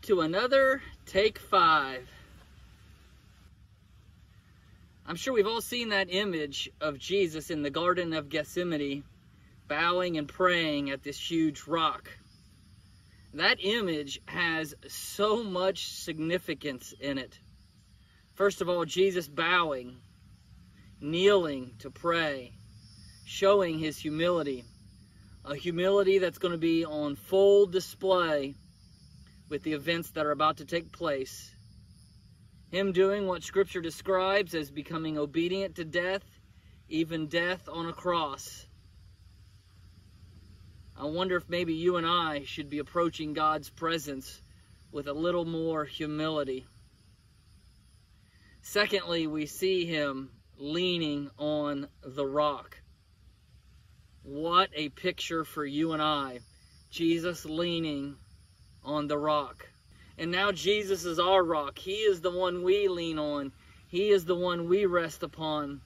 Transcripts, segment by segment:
to another Take Five. I'm sure we've all seen that image of Jesus in the Garden of Gethsemane bowing and praying at this huge rock. That image has so much significance in it. First of all, Jesus bowing, kneeling to pray, showing his humility. A humility that's going to be on full display with the events that are about to take place. Him doing what Scripture describes as becoming obedient to death, even death on a cross. I wonder if maybe you and I should be approaching God's presence with a little more humility. Secondly, we see him leaning on the rock. What a picture for you and I. Jesus leaning on the rock. And now Jesus is our rock. He is the one we lean on. He is the one we rest upon.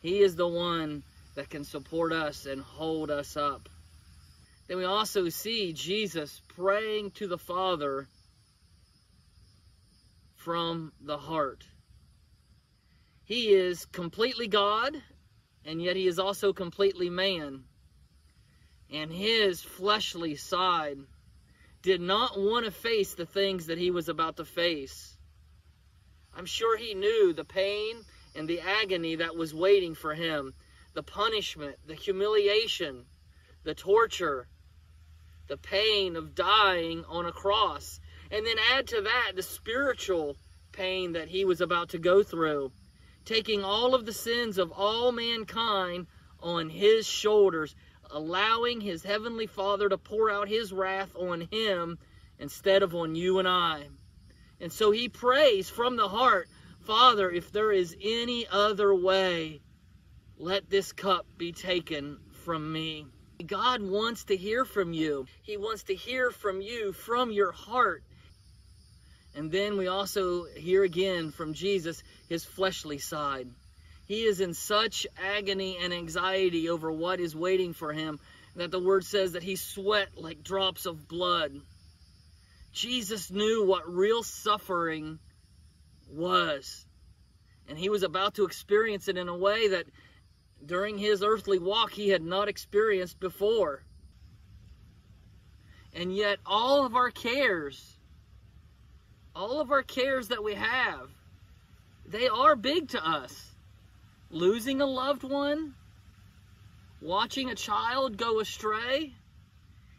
He is the one that can support us and hold us up. Then we also see Jesus praying to the Father from the heart. He is completely God, and yet he is also completely man. And his fleshly side did not want to face the things that he was about to face. I'm sure he knew the pain and the agony that was waiting for him, the punishment, the humiliation, the torture, the pain of dying on a cross. And then add to that the spiritual pain that he was about to go through, taking all of the sins of all mankind on his shoulders, allowing his heavenly Father to pour out his wrath on him instead of on you and I. And so he prays from the heart, Father, if there is any other way, let this cup be taken from me. God wants to hear from you. He wants to hear from you from your heart. And then we also hear again from Jesus his fleshly side. He is in such agony and anxiety over what is waiting for him that the word says that he sweat like drops of blood. Jesus knew what real suffering was. And he was about to experience it in a way that during his earthly walk he had not experienced before. And yet, all of our cares, all of our cares that we have, they are big to us losing a loved one, watching a child go astray,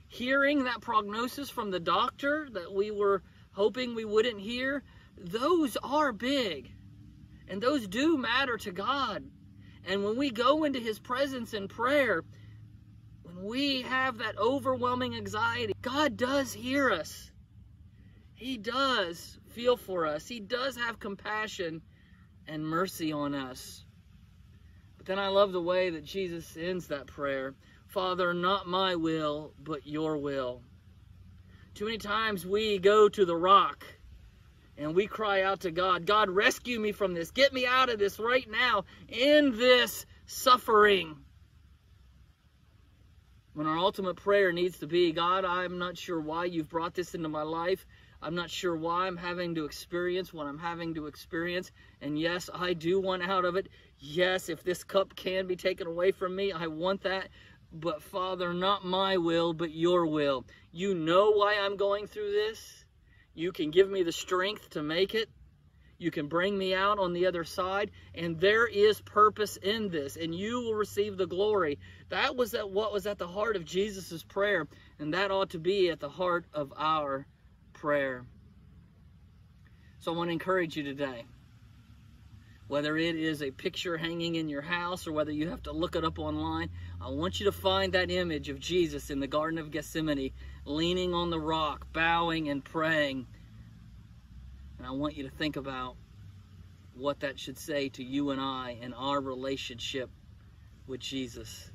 hearing that prognosis from the doctor that we were hoping we wouldn't hear, those are big. And those do matter to God. And when we go into His presence in prayer, when we have that overwhelming anxiety, God does hear us. He does feel for us. He does have compassion and mercy on us. But then I love the way that Jesus ends that prayer. Father, not my will, but your will. Too many times we go to the rock and we cry out to God, God, rescue me from this. Get me out of this right now in this suffering. When our ultimate prayer needs to be, God, I'm not sure why you've brought this into my life. I'm not sure why I'm having to experience what I'm having to experience. And yes, I do want out of it. Yes, if this cup can be taken away from me, I want that. But Father, not my will, but your will. You know why I'm going through this. You can give me the strength to make it. You can bring me out on the other side. And there is purpose in this. And you will receive the glory. That was at what was at the heart of Jesus' prayer. And that ought to be at the heart of our prayer. So I want to encourage you today. Whether it is a picture hanging in your house or whether you have to look it up online, I want you to find that image of Jesus in the Garden of Gethsemane, leaning on the rock, bowing and praying. And I want you to think about what that should say to you and I and our relationship with Jesus.